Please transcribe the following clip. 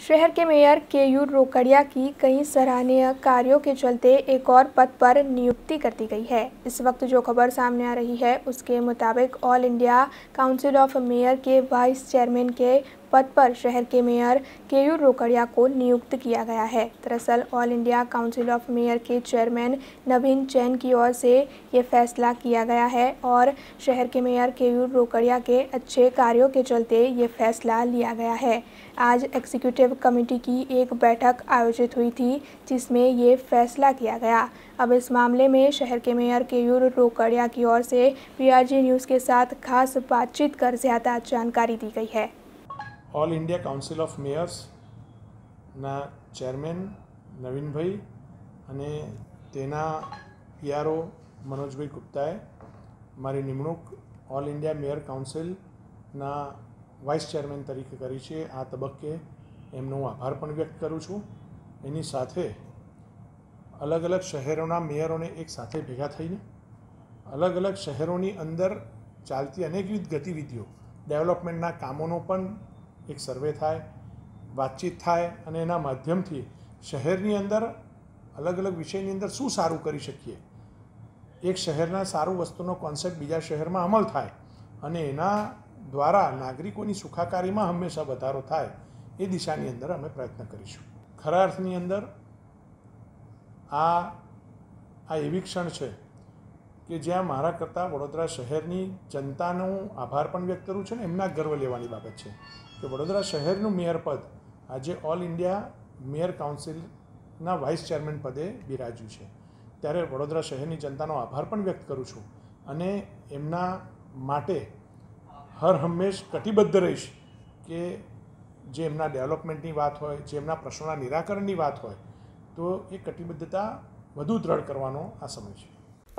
शहर के मेयर के यू रोकड़िया की कई सराहनीय कार्यों के चलते एक और पद पर नियुक्ति कर दी गई है। इस वक्त जो खबर सामने आ रही है, उसके मुताबिक all India council of mayor के वाइस चेयरमैन के पद पर शहर के मेयर केयूर रोकड़िया को नियुक्त किया गया है। दरअसल, all India council of mayor के चेयरमैन नवीन जैन की ओर से ये फैसला किया गया है और शहर के मेयर केयूर रोकड़िया के अच्छे कार्यों के चलते ये फैसला लिया गया है। आज एग्जीक्यूटिव कमेटी की एक बैठक आयोजित हुई थी, जिसमें ये फैसला किया गया। अब इस मामले में शहर के मेयर केयूर रोकड़िया की ओर से पीआरजी न्यूज़ के साथ खास बातचीत कर ज़्यादा जानकारी दी गई है। ઓલ ઇન્ડિયા કાઉન્સિલ ઓફ મેયર્સના ચેરમેન નવીનભાઈ અને તેના પીઆરઓ મનોજભાઈ ગુપ્તાએ મારી નિમણૂક ઓલ ઇન્ડિયા મેયર કાઉન્સિલના વાઇસ ચેરમેન તરીકે કરી છે. આ તબક્કે એમનો હું આભાર પણ વ્યક્ત કરું છું. એની સાથે અલગ અલગ શહેરોના મેયરોને એક સાથે ભેગા થઈને, અલગ અલગ શહેરોની અંદર ચાલતી અનેકવિધ ગતિવિધિઓ, ડેવલપમેન્ટના કામોનો પણ એક સર્વે થાય, વાતચીત થાય અને એના માધ્યમથી શહેરની અંદર અલગ અલગ વિષયની અંદર શું સારું કરી શકીએ? એક શહેરના સારું વસ્તુનો કોન્સેપ્ટ બીજા શહેરમાં અમલ થાય અને એના દ્વારા નાગરિકોની સુખાકારીમાં હંમેશા વધારો થાય એ દિશાની અંદર અમે પ્રયત્ન કરીશું. ખરા અર્થની અંદર આ આ એવી ક્ષણ છે કે જ્યાં મારા કરતાં વડોદરા શહેરની જનતાનો આભાર પણ વ્યક્ત કરું છું ને એમના ગર્વ લેવાની બાબત છે કે વડોદરા શહેરનું મેયર પદ આજે ઓલ ઇન્ડિયા મેયર કાઉન્સિલના વાઇસ ચેરમેન પદે બિરાજ્યું છે. ત્યારે વડોદરા શહેરની જનતાનો આભાર પણ વ્યક્ત કરું છું અને એમના માટે હર હંમેશ કટિબદ્ધ રહીશ કે જે એમના ડેવલપમેન્ટની વાત હોય, જે એમના પ્રશ્નોના નિરાકરણની વાત હોય, તો એ કટિબદ્ધતા વધુ દ્રઢ કરવાનો આ સમય છે.